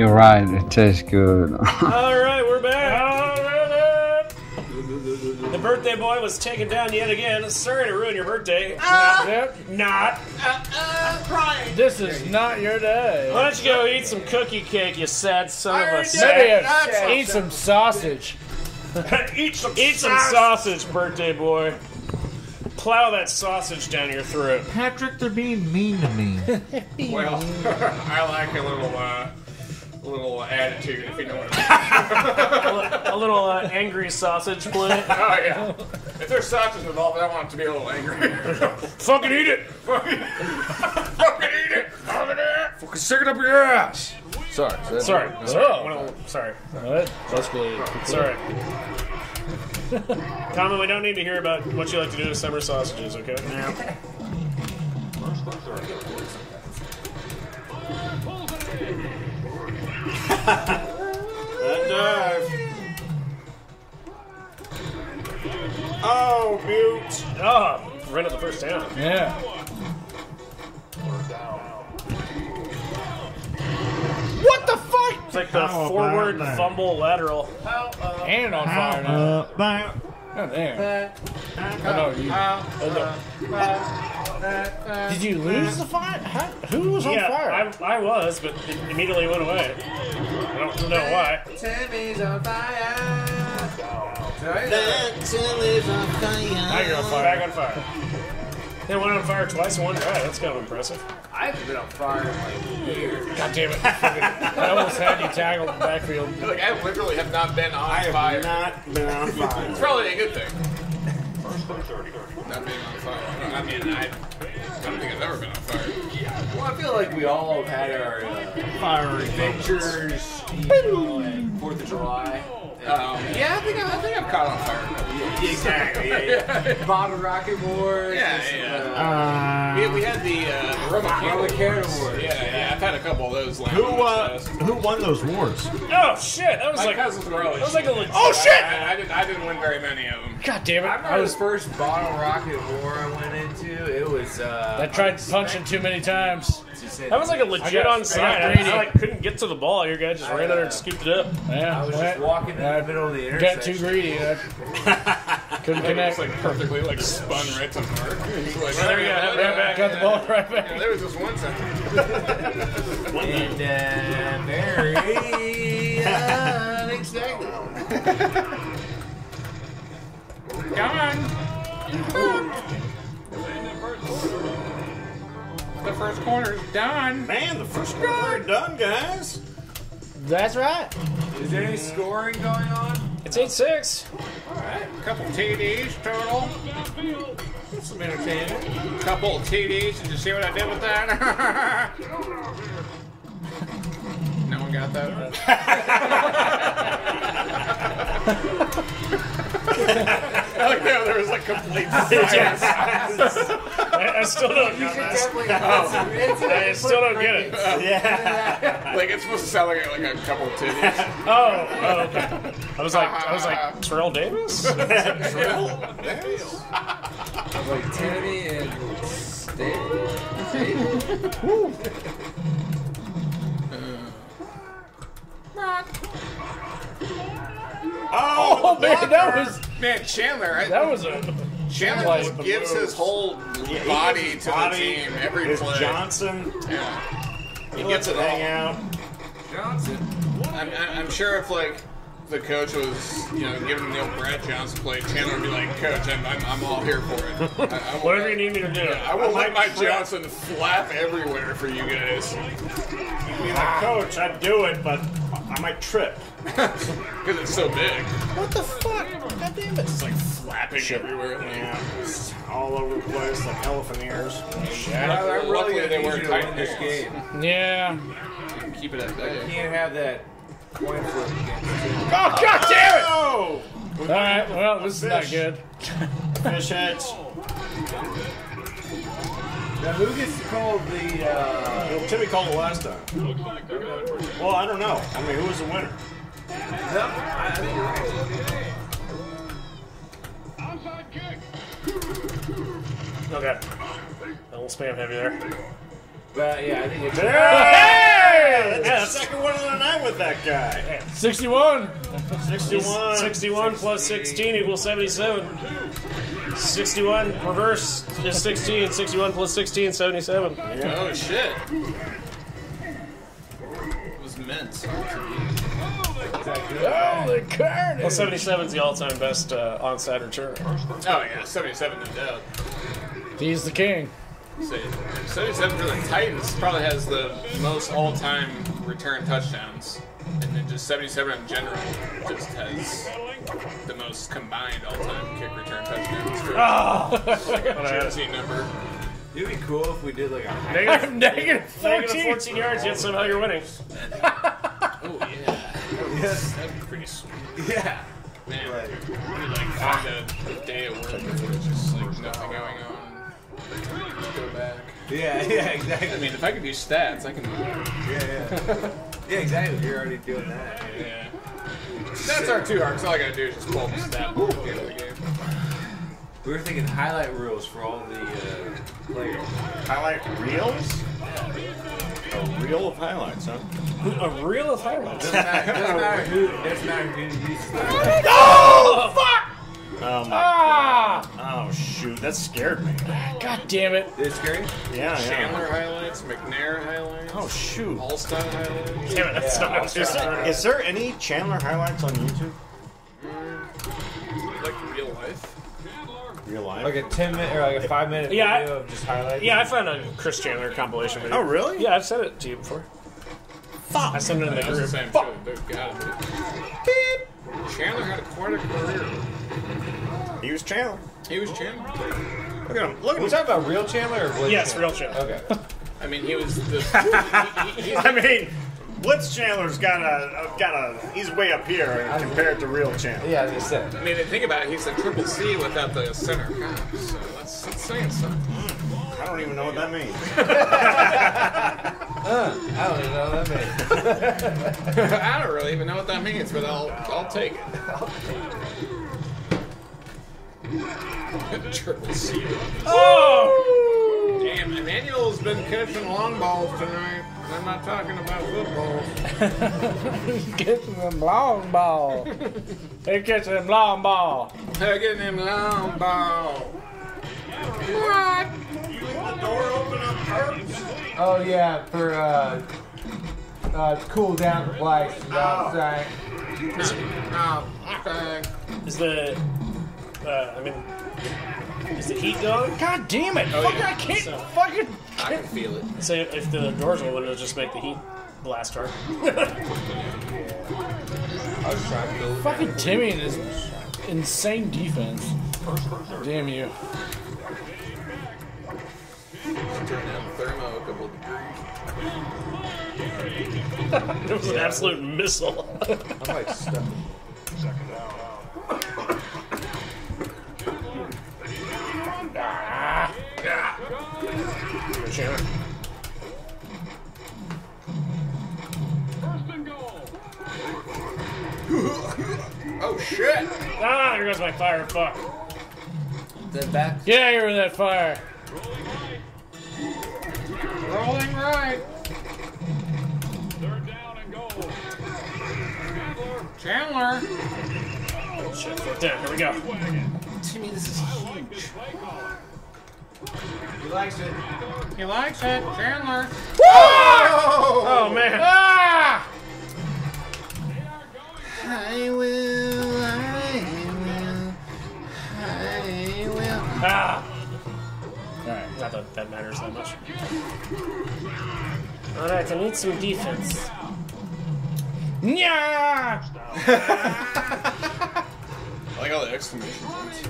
You're right. It tastes good. All right, we're back. The birthday boy was taken down yet again. Sorry to ruin your birthday. Yep. Not. This is not your day. Why don't you go eat some cookie cake, you sad son of a Maybe sack? eat some sausage. eat some, eat some sausage, birthday boy. Plow that sausage down your throat. Patrick, they're being mean to me. Well, I like a little, uh, little attitude, if you know what I mean. a little uh, angry sausage play. Oh yeah. If there's sausage involved, I want it to be a little angry. Fucking eat it. Fucking eat it. Fucking it. Fucking stick it up your ass. Sorry. Sorry. Sorry. Oh. Well, sorry. What? Let's go. Sorry. Common, we don't need to hear about what you like to do with summer sausages, okay? That dive. Oh, mute. Oh, prevented the first down. Yeah. What the fuck? It's like the How forward about that? fumble lateral. And on fire now. Uh, bam. Oh, damn. Oh, no, you. oh, no. Uh, uh, Did you lose the fight? How, who was on Yeah, fire? I, I was, but it immediately went away. I don't know why. Timmy's on fire. Now you're on fire. Back on fire. They went on fire twice in one drive. That's kind of impressive. I haven't been on fire in like years. God damn it. I almost had you tackled in the backfield. Like I literally have not been on I have not been on fire. It's probably a good thing. Not being on fire. I mean, I, I don't think I've ever been on fire. Well, I feel like we all have had our uh, fire adventures, you know, and Fourth of July. Um, yeah, I think I, I think I've caught on fire. Exactly. Yeah, yeah. Bottle Rocket Wars. Yeah, yeah. Uh, We, we had the uh, the Roman Roman Candle Candle Wars. Yeah, yeah. I've had a couple of those. Who uh, who won those wars? Oh shit! That was My like cousins were always. that was like a legit. Oh shit! I, I didn't. I didn't win very many of them. God damn it. I I was the first Bottle Rocket War I went into. It was. Uh, I tried punching too many times. That was like a legit I got- onside. I I. I, like couldn't get to the ball. Your guy just ran under and scooped it up. Yeah. I was yeah. just walking in the middle of the Got intersection. too greedy. I couldn't It's connect. like perfectly like spun right to mark. Like, Well, there we go. Have it right back. Got the ball right Yeah, back. there was this one time. And uh, very unexpected. Come on. The first quarter's done. Man, the first quarter done, guys. That's right. Is there any scoring going on? It's eight six. Couple TDs total. Some entertainment. Couple TDs. Did you see what I did with that? no one got that. I like how there was like complete silence. I, I still don't get this. I still don't get it. Yeah. like it's supposed to sound like like a couple of titties. Oh, oh, okay. I was like, I was like, Terrell Davis. Terrell Davis. Like Timmy and State. Oh, man, that was Man, Chandler, I, that was a Chandler like just the gives his whole he body gives his to body, the team every His play. Johnson, Yeah. he He gets gets it it hang all. out. Johnson. I'm, I'm I'm sure if like the coach was, you know, giving Neil Brad Johnson play, Chandler would be like, Coach, I'm, I'm, I'm all here for it. I, I will Whatever let- you need me to do. I will let might Mike. Johnson flap everywhere for you guys. Be like, Coach, I'd do it, but I might trip. Because it's so big. what the fuck? God damn it! It's like flapping everywhere. Like, Yeah, it's all over the place like elephant ears. I'm really Luckily, they need wear you to tight win this game. Yeah. Keep it at bay. Can't have that coin flip against Timmy. Oh God damn it! Oh! All right. Well, this is not good. Fish heads. Now who gets to call the? Uh, Well, Timmy called it last time. Well, I don't know. I mean, who was the winner? no, I I think you're right. Okay. A little spam heavy there. But yeah, I think it's. Hey! That's Yeah, the second one of the night with that guy. 61. 61. 61 plus 16 equals 77. 61 reverse is 16. 61 plus 16, 77. Oh shit. It was meant. Oh, the carnage. Well, 77 is the all-time best uh, onside return. Oh yeah, 77 no doubt. He's the king. So, 77 for the Titans probably has the most all-time return touchdowns, and then just 77 in general just has the most combined all-time kick return touchdowns. For like a jersey number. It'd be cool if we did like a Negative, Negative 14. negative 14 yards, yet somehow you're winning. Oh yeah, Yes. that'd be pretty sweet. yeah. Man, Like, you like find a day at work where there's just like nothing going on. Just go back. yeah, yeah, exactly. I mean, if I could use stats, I can. yeah, yeah. yeah, exactly. You're already doing that. Yeah. Stats aren't too hard, 'cause all I gotta do is just pull the stat book at the end of the game. We were thinking highlight reels for all the uh, players. Highlight reels? A reel of highlights, huh? A reel of highlights. Doesn't matter, doesn't matter who. Doesn't matter who uses that. Oh, fuck! Oh my. Ah! Oh shoot, that scared me. God damn it. Is it scary? Yeah, yeah. Chandler highlights, McNair highlights, Oh shoot. All-Star highlights. Damn it, that's not Is there, is there any Chandler highlights on YouTube? Real life? Like a 10 minute or like a 5 minute Yeah, I- video of just highlights? Yeah, I found a Chris Chandler compilation video. Oh really? Yeah, I've sent it to you before. Fuck. I sent it in the That was the group. same show. They've. Chandler had quite a career. He was Chandler. He was Chandler. Look at him. Look Are we at him. talking about real Chandler or Blake Yes, Chandler? real Chandler. Okay. I mean, he was the. he- he- he's I mean, Blitz Chandler's got a got a. He's way up here compared to real Chandler. Yeah, as I said. I mean, think about it. He's a triple C without the center half. So that's, that's saying something. I don't even know what that means. I don't even know what that means. I don't really even know what that means, but I'll I'll take it. triple C. Oh! Damn, Emmanuel's been catching long balls tonight. I'm not talking about football. Get them long ball. They catch them long ball. They're getting them long ball. What? Oh, yeah, for uh, uh, cool down the place. You know what I'm saying? Oh, okay. Is the. Uh, I mean. Is the heat going? God damn it. Oh, Fucker, yeah. I can't So- fucking. I can feel it. Say if the doors open, it'll just make the heat blast hard. I was trying to go. Fucking Timmy and his insane defense. Damn you. Turn down the thermo a couple degrees. It was an absolute missile. I'm like stuck. Chandler. Oh shit! Ah, here goes my fire. Fuck. Then back. Get out here with that fire. Rolling right. Chandler. Oh shit. Foot down. Here we go. Timmy, this is huge. He likes it. He likes it, Chandler. Oh man. Ah! I will, I will, I will. Ah. Alright, not that that matters that much. Alright, I need some defense. Yeah! I like all the exclamation points.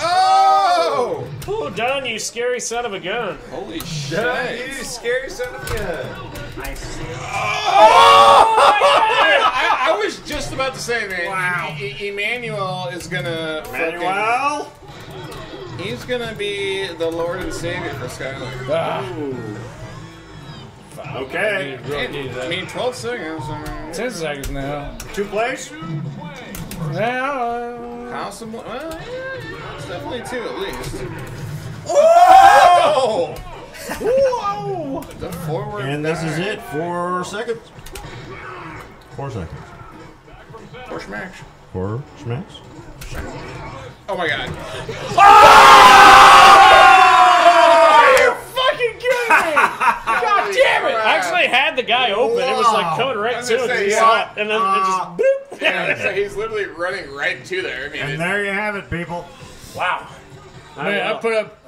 Oh! Oh, Don, you scary son of a gun. Holy shit! You scary son of a gun. I, I was just about to say, man. Wow. E- E- Emmanuel is gonna. fucking- He's gonna be the Lord and Savior for Skylar. Ah, Okay. really needed I mean, 12 seconds. I mean, 10 seconds now. Two plays. Now, uh, possibly. Well, yeah, it's definitely two at least. Oh! go! The forward. And this is it. Four seconds. Four seconds. Four smash. Four smacks. Oh my god. Are you fucking kidding me! God damn it! I actually had the guy open. It was like coming right to gonna him. say, yeah. and then it just boop. Yeah, so he's literally running right to there. I mean, And it's, there you have it, people. Wow. I, Man, I put up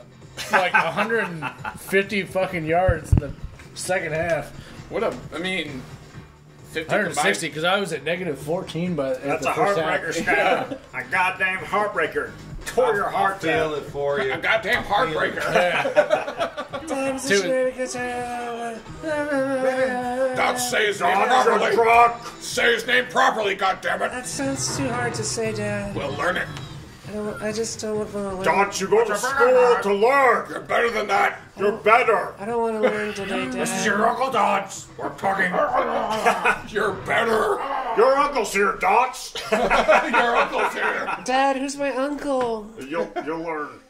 like 150 fucking yards in the second half. what a. I mean, 50 160 because I was at negative 14, but That's the a first heartbreaker, half. Scott. A goddamn heartbreaker. Tore your heart Feel out. it for you. A goddamn heartbreaker. Don't say his name properly. truck. Say his name properly, goddammit. That sounds too hard to say, Dad. We'll learn it. I don't. I just don't want to learn. Don't you go to school to learn. You're better than that. You're better. I don't want to learn today, Dad. This is your Uncle Dodge. We're talking. You're better. Your uncle's here, Dots. Your uncle's here. Dad, who's my uncle? You'll, you'll learn.